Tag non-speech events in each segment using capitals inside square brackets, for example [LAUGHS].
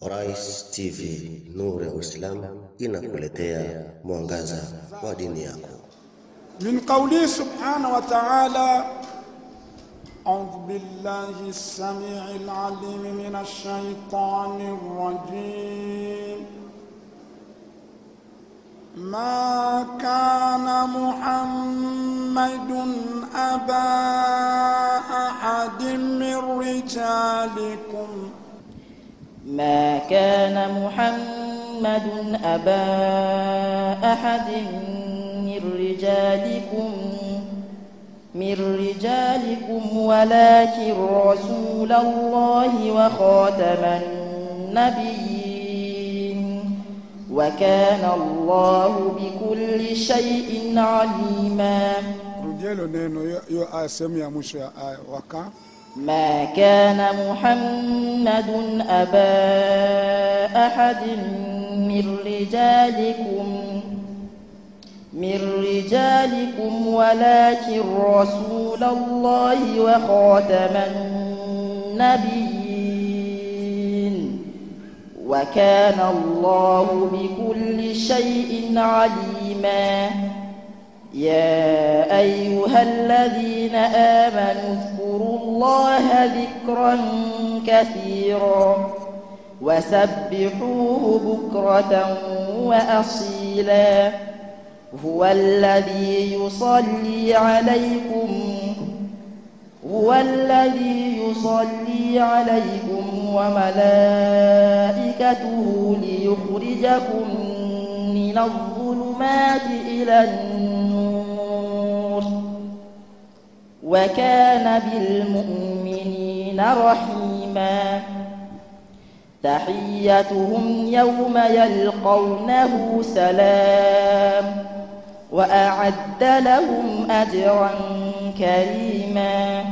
Rais TV Nuru ya Uislamu inakuletea mwangaza wa dini yako. من قوله سبحانه وتعالى أعوذ بالله السميع العليم من الشيطان الرجيم ما كان محمد أبا أحد من رجالكم ما كان محمد أبا أحد من رجالكم من رجالكم ولكن رسول الله وخاتم النبيين. وكان الله بكل شيء عليما. rudie hilo neno hiyo- hiyo aya sehemu ما كان محمد أبا أحد من رجالكم من رجالكم ولكن رسول الله وخاتم النبيين. وكان الله بكل شيء عليما. يا أيها الذين آمنوا اذكروا الله ذكرا كثيرا وسبحوه بكرة وأصيلا هو الذي يصلي عليكم هو الذي يصلي عليكم وملائكته ليخرجكم من الظلمات إلى النور وكان بالمؤمنين رحيما. تحيتهم يوم يلقونه سلام وأعد لهم أجرا كريما.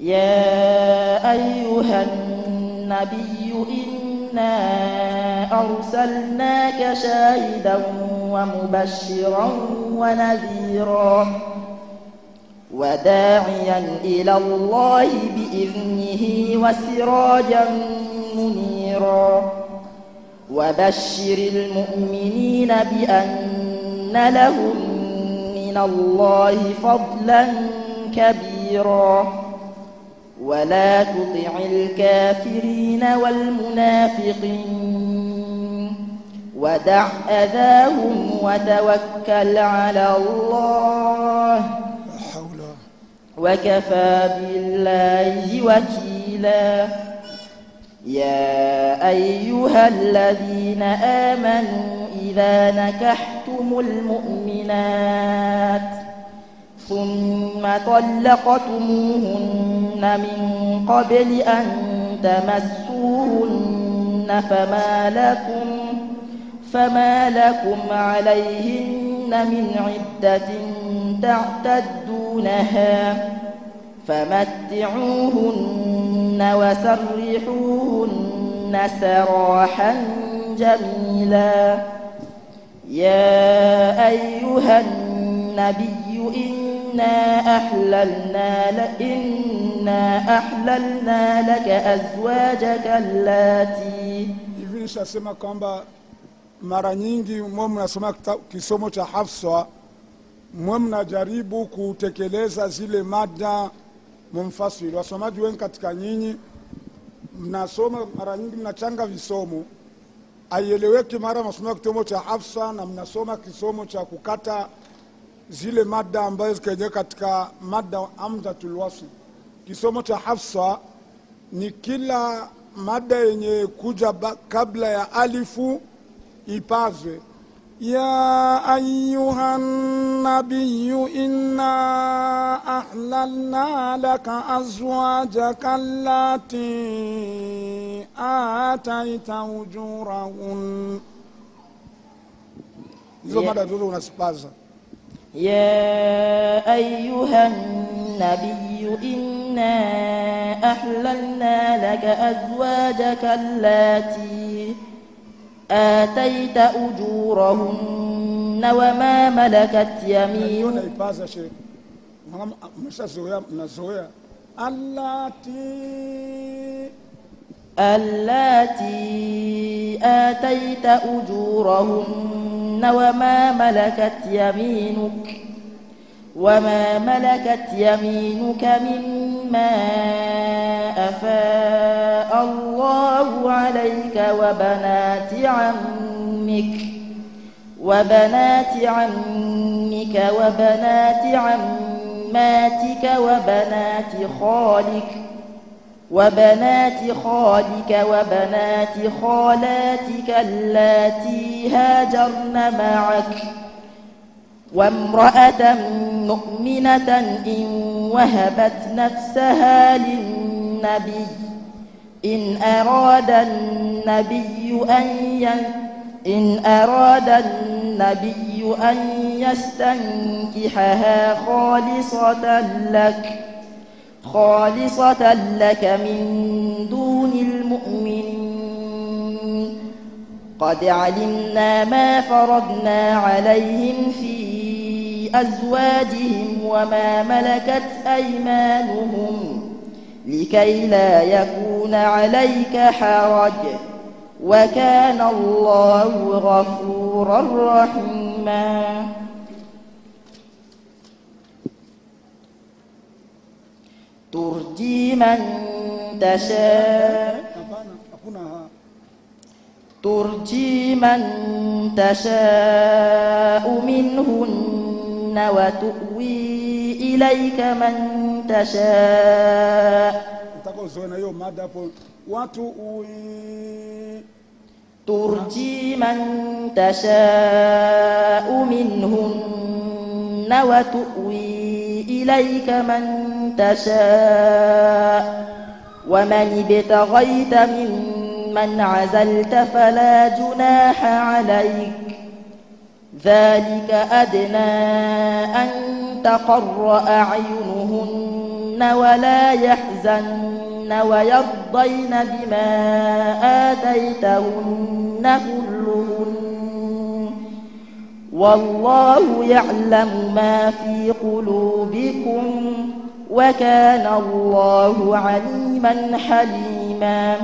يا أيها النبي إنا أرسلناك شاهدا ومبشرا ونذيرا. وداعيا إلى الله بإذنه وسراجا منيرا. وبشر المؤمنين بأن لهم من الله فضلا كبيرا. ولا تطع الكافرين والمنافقين. ودع أذاهم وتوكل على الله. وكفى بالله وكيلا. يا أيها الذين آمنوا إذا نكحتم المؤمنات ثم طلقتموهن من قبل أن تمسوهن فما لكم فما لكم عليهن من عدة تعتدونها فمتعوهن وسرحوهن سراحا جميلا يا أيها النبي إنا أحللنا لك إنا أحللنا لك أزواجك اللاتي hivi nishasema kwamba mara nyingi mwe mnasoma kisomo cha Hafsa, mwe mnajaribu kutekeleza zile mada mumfasili. Wasomaji wengi katika nyinyi mnasoma, mara nyingi mnachanga visomo, aieleweki. Mara mnasoma kisomo cha Hafsa na mnasoma kisomo cha kukata zile mada ambazo zikenye katika mada amzatul wasl. Kisomo cha Hafsa ni kila mada yenye kuja kabla ya alifu ipazwe يا أيها النبي إنا أحللنا لك أزواجك التي آتيت أجورهن. يا أيها النبي إنا أحللنا لك أزواجك التي آتيت أجورهن وما ملكت يمينك allati اللاتي آتيت أجورهن وما ملكت يمينك. وما ملكت يمينك مما الله عليك وبنات عمك وبنات عمك وبنات عماتك وبنات خالك وبنات خالك وبنات خالاتك اللاتي هاجرن معك. وامرأة مؤمنة إن وهبت نفسها للنبي. إن أراد النبي أن إن أراد النبي أن يستنكحها خالصة لك خالصة لك من دون المؤمنين. قد علمنا ما فرضنا عليهم في أزواجهم وما ملكت أيمانهم. لكي لا يكون عليك حرج وكان الله غفورا رحيما ترجي من تشاء. ترجي من تشاء منهن وتؤوي إليك من تشاء. ترجي من تشاء منهن وتؤوي إليك من تشاء. ومن ابتغيت ممن عزلت فلا جناح عليك. ذلك أدنى أن تقر أعينهن. ولا يحزن ويرضين بما آتيتهن كلهن. والله يعلم ما في قلوبكم وكان الله عليما حليما.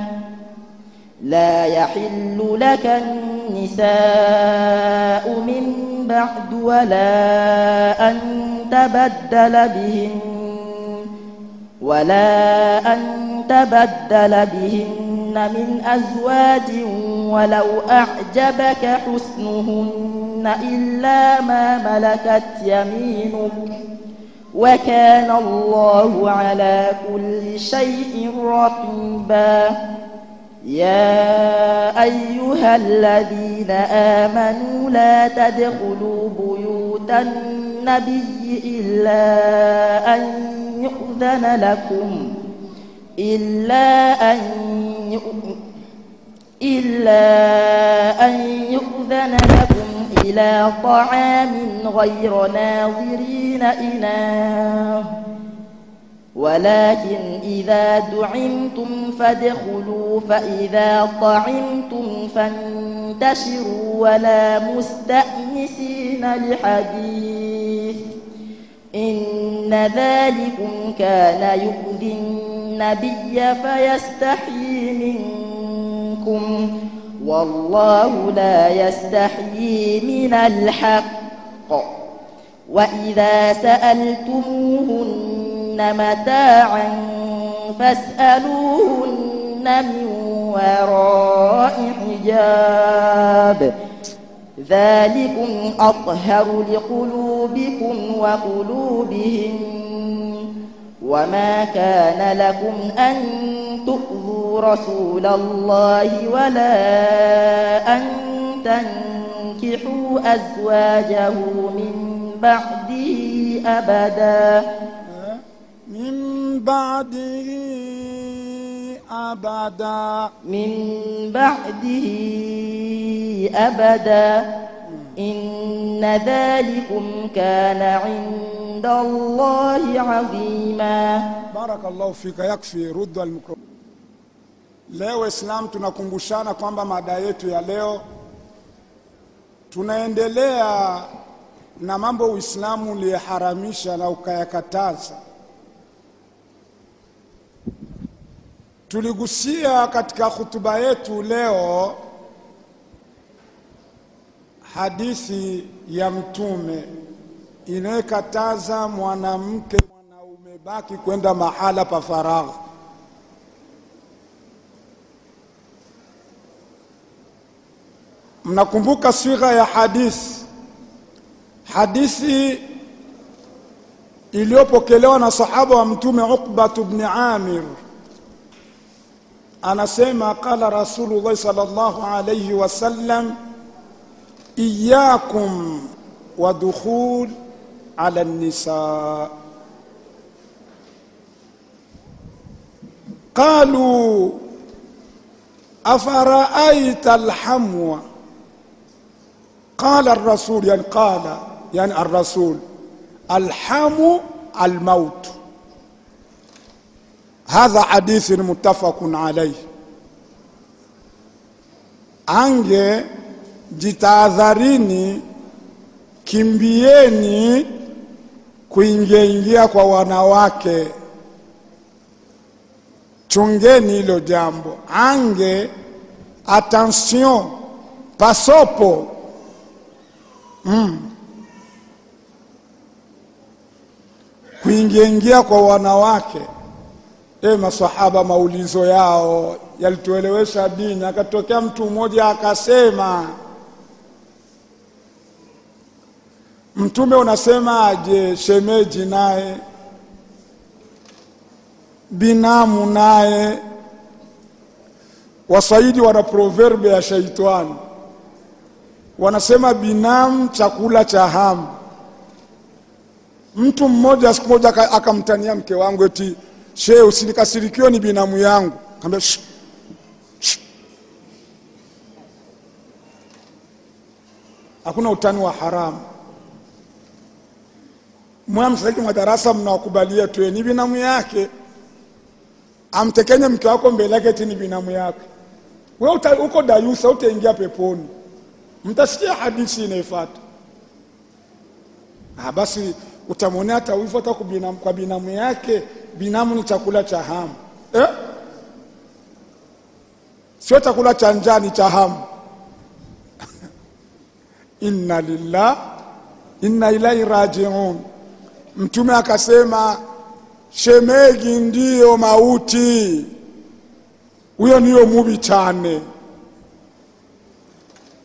لا يحل لك النساء من بعد ولا أن تبدل بهن. ولا أن تبدل بهن من أزواج ولو أعجبك حسنهن إلا ما ملكت يمينك وكان الله على كل شيء رقيبا يا أيها الذين آمنوا لا تدخلوا بيوت النبي إلا أن يؤذن لكم إلا أن إلا أن يؤذن لكم إلى طعام غير ناظرين إناه. ولكن إذا دعمتم فادخلوا فإذا طعمتم فانتشروا ولا مستأنسين لحديث. إن ذلكم كان يؤذي النبي فيستحيي منكم. والله لا يستحيي من الحق. وإذا سألتموهن متاعا فاسألوهن من وراء حجاب. ذلكم أطهر لقلوبكم وقلوبهم وما كان لكم أن تؤذوا رسول الله ولا أن تنكحوا أزواجه من بعده أبدا. eh, min ba'dihi abada من بعده أبدا إن ذلكم كان عند الله عظيما barakallahu fika yakfi ruddu almikro leo waislamu tunakumbushana kwamba mada yetu ya leo tunaendelea na mambo uislamu uliyeharamisha na ukayakataza Tuligusia katika hutuba yetu leo hadithi ya mtume. Inayokataza mwanamke mwanaume baki kwenda mahala pa faragha. Mnakumbuka sigha ya hadithi? Hadithi iliyopokelewa na sahaba wa mtume Uqbatu bni Amir anasema qala Rasulullah sallallahu alayhi wasallam iyakum wa dukhul ala nisa qalu afaraaita alhamwa قال الرسول يعني قال يعني الرسول الحم الموت hadha hadithin muttafaqun alayhi. Ange jitahadharini, kimbieni kuingia ingia kwa wanawake, chungeni hilo jambo. Ange attention pasopo mm. kuingia ingia kwa wanawake e masahaba maulizo yao yalituelewesha dini. Akatokea mtu mmoja akasema mtume unasema aje shemeji naye binamu naye? Waswahili wana proverbe ya shaitani wanasema binamu chakula cha hamu. Mtu mmoja siku moja akamtania mke wangu eti shee usinikasirikiwe ni binamu yangu. Kaambia hakuna utani wa haramu. Mwamsaki mwa darasa mnawakubalia tu ni binamu yake. Amtekenye mke wako mbele yake ti ni binamu yake we uta, uko dayusa utaingia peponi. Mtasikia hadithi inayofuata. Ah, basi utamwonea hata wivu hata kwa binamu yake binamu ni chakula cha hamu. Eh? sio chakula cha njaa ni cha hamu. [LAUGHS] Inna lillah inna ilaihi rajiun. Mtume akasema shemegi ndiyo mauti. Huyo niyo mubi chane.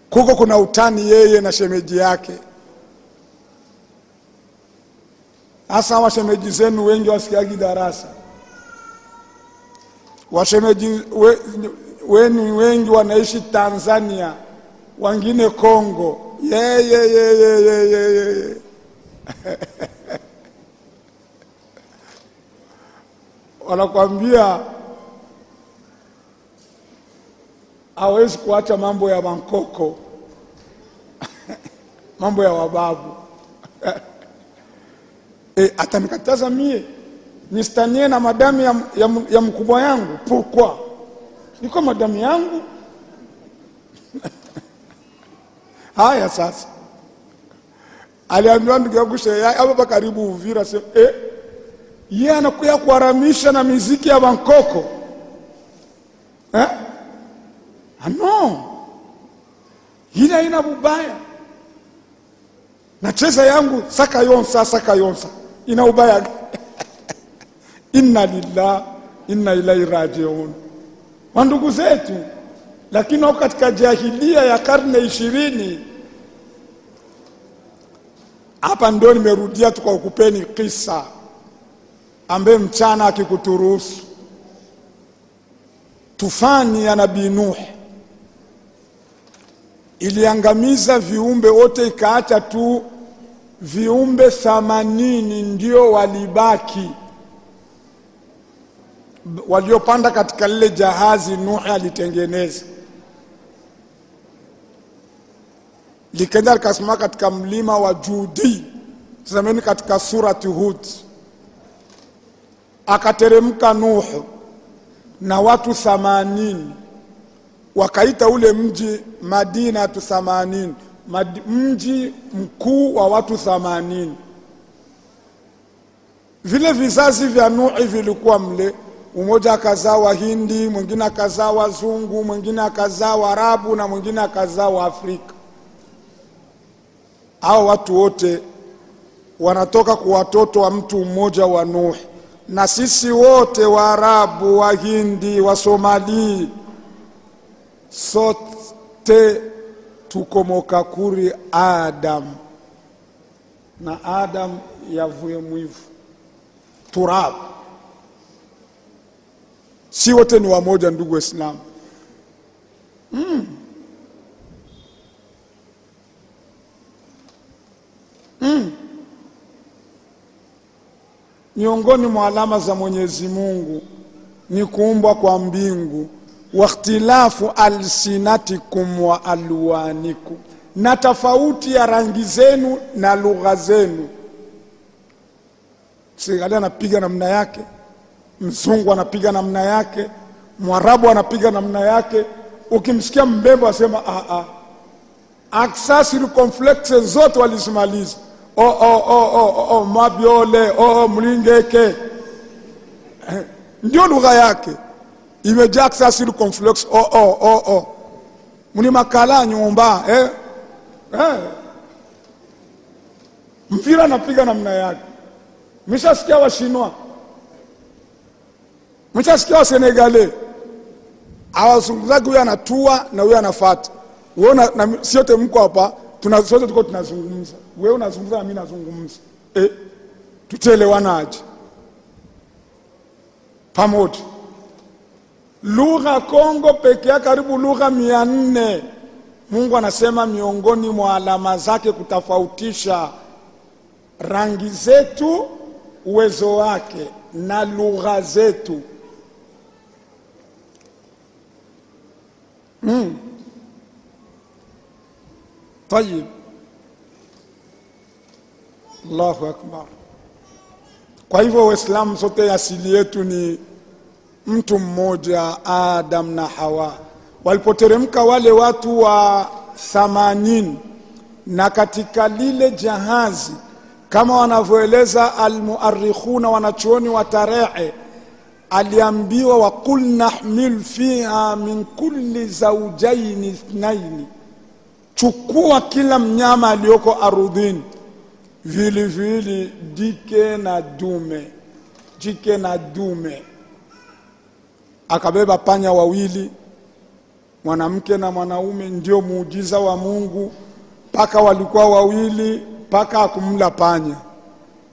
Kuko kuna utani yeye na shemeji yake hasa washemeji zenu wengi wasikiagi darasa. Washemeji we, wenu wengi wanaishi tanzania wengine yeyeyeyeyeye [LAUGHS] wanakwambia hawezi kuacha mambo ya mankoko [LAUGHS] mambo ya wababu [LAUGHS] e, atanikataza mie. Nistanie na madami ya, ya, ya mkubwa yangu. Pourquoi? Iko madamu yangu. [LAUGHS] Haya sasa. Aliambiwa ndugu yangu hapa karibu Uvira. Sema eh, yeye anakuya kuharamisha na miziki ya Bangkoko. Eh? ano ile haina bubaya nacheza yangu saka yonsa saka yonsa ina ubaya. [LAUGHS] Inna lillah inna ilaihi rajiun. Wa ndugu zetu lakini wako katika jahilia ya karne ishirini. Hapa ndio nimerudia tu ukupeni kisa ambaye mchana akikuturuhusu. Tufani ya nabii Nuh. Iliangamiza viumbe wote, ikaacha tu viumbe thamanini ndio walibaki waliopanda katika lile jahazi Nuh alitengeneza, likenda likasimama katika mlima wa Judi, tazameni katika surati Hud. Akateremka Nuhu na watu thamanini wakaita ule mji Madinatu thamanini, mji mkuu wa watu thamanini. Vile vizazi vya Nuhi vilikuwa mle, umoja akazaa wahindi mwingine akazaa wazungu mwingine akazaa waarabu na mwingine akazaa waafrika hao watu wote wanatoka kwa watoto wa mtu mmoja wa Nuhi, na sisi wote waarabu wahindi wasomalii sote tukomoka kuri adam. Na adam yavuye mwivu. Turab. Si wote ni wamoja ndugu waislamu mm. mm. miongoni mwa alama za mwenyezi mungu ni kuumbwa kwa mbingu wakhtilafu alsinatikum wa alwanikum. Na tofauti ya rangi zenu na lugha zenu. Sigali anapiga namna yake mzungu anapiga namna yake mwarabu anapiga namna yake. Ukimsikia mbembo asema a a, aksa circumflexe zote walizimaliza. Oh, oh, oh, oh, oh, oh, mabiole oh, oh, mlingeke Eh, ndio lugha yake imejaa aksa conflux oh, oh, oh, oh. mlimakala nyumba eh? Eh. mpira napiga namna yake. Mishasikia washinwa mshasikia wasenegale awazungumzaji huyo anatua na huyo na siote mko hapa sote tuko tunazungumza. Wewe unazungumza na mimi nazungumza. Eh, tutaelewanaje pamoja lugha Kongo peke yake karibu lugha mia nne. Mungu anasema miongoni mwa alama zake kutofautisha rangi zetu uwezo wake na lugha zetu. Mm. tayib allahu akbar. Kwa hivyo waislamu sote asili yetu ni mtu mmoja adam na hawa. Walipoteremka wale watu wa thamanini na katika lile jahazi kama wanavyoeleza almuarikhuna wanachuoni wa tarehe aliambiwa waqul nahmil fiha min kulli zaujaini ithnaini chukua kila mnyama aliyoko ardhini vilivili dike na dume jike na dume akabeba panya wawili mwanamke na mwanaume ndio muujiza wa mungu. Paka walikuwa wawili paka akumla panya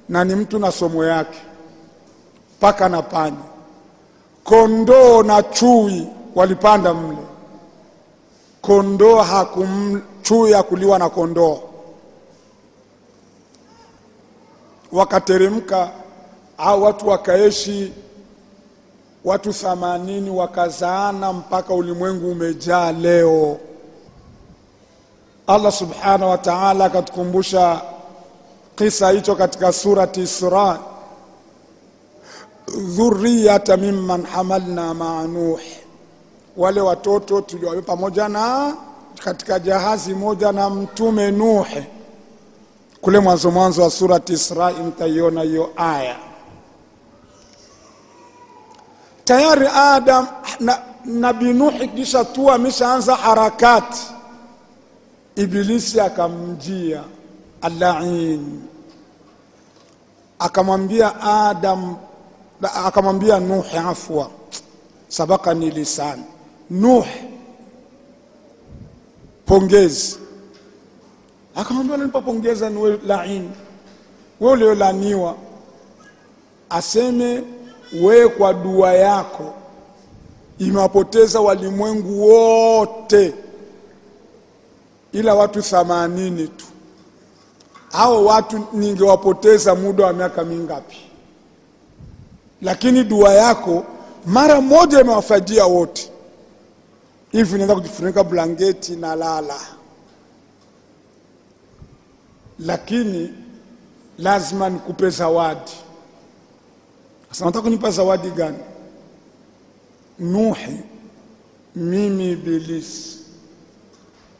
na ni mtu na somo yake paka na panya. Kondoo na chui walipanda mle. Kondoo hakum chui hakuliwa na kondoo. Wakateremka au watu wakaishi watu thamanini wakazaana mpaka ulimwengu umejaa leo. Allah subhanahu wa taala akatukumbusha kisa hicho katika surati isra. Dhuriyata mimman hamalna maa nuh. Wale watoto tuliwawe pamoja na katika jahazi moja na mtume nuhi kule mwanzo mwanzo wa surati Isra mtaiona hiyo aya tayari adam na nabii nuhi kisha tu ameshaanza harakati. Ibilisi akamjia alain akamwambia adam akamwambia nuhi afwa sabakani lisani nuh pongezi. Akamwambia nilipopongeza niwe laini we uliolaniwa. Aseme wewe kwa dua yako imewapoteza walimwengu wote ila watu thamanini tu. Hao watu ningewapoteza muda wa miaka mingapi? Lakini dua yako mara moja imewafajia wote. Hivi naweza kujifunika blanketi na lala. Lakini lazima nikupe zawadi sasa nataka kunipa zawadi gani? Nuhi mimi ibilisi.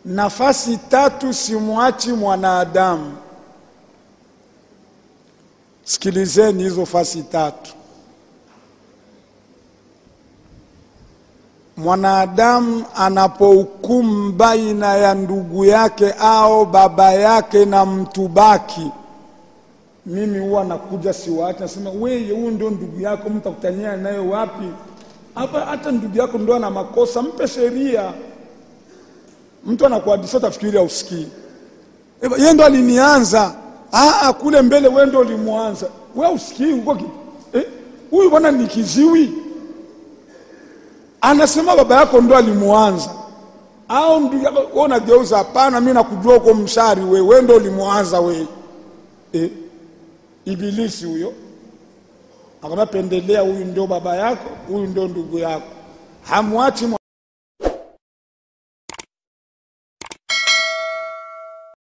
Nafasi tatu simwachi mwanadamu. Sikilizeni hizo fasi tatu. Mwanadamu anapohukumu baina ya ndugu yake au baba yake na mtu baki, mimi huwa nakuja siwaache, nasema weye, huyu ndio ndugu yako, mtakutania naye wapi? Hapa hata ndugu yako ndio ana makosa, mpe sheria. Mtu anakuadisa tafikiri ausikii, yeye ndo alinianza. Ah, kule mbele wewe ndo ulimwanza, wewe usikii huko eh? Huyu bwana ni kiziwi, anasema baba yako ndo alimwanza au ndugu yako wewe unageuza? Hapana, mimi nakujua uko mshari, wewe wewe ndo ulimwanza wewe eh? Ibilisi huyo akamapendelea huyu ndio baba yako, huyu ndio ndugu yako, hamwachi